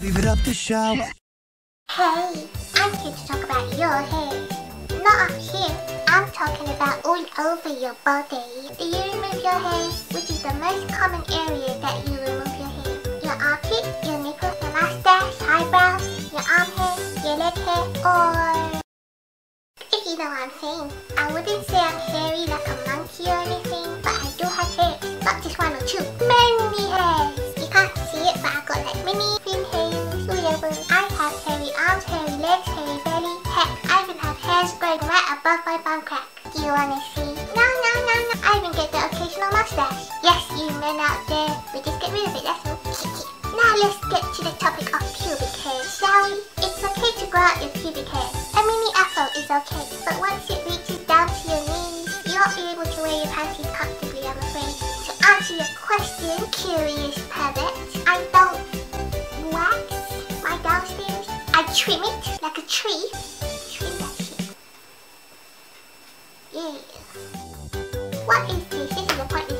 Leave it up to Xiao. Hey, I'm here to talk about your hair. Not up here. I'm talking about all over your body. Do you remove your hair? Which is the most common area that you remove your hair? Your armpit, your nipple, your mustache, eyebrows, your arm hair, your leg hair, or... If you know what I'm saying. I wouldn't say I'm hairs growing right above my bum crack. Do you wanna see? No, no, no, no. I even get the occasional mustache. Yes, you men out there. We just get rid of it, that's all. Now let's get to the topic of pubic hair, shall we? It's okay to grow out your pubic hair. A mini afro is okay, but once it reaches down to your knees, you won't be able to wear your panties comfortably, I'm afraid. To answer your question, curious pervert, I don't wax my downstairs. I trim it like a tree. Yes. What is this? This is the point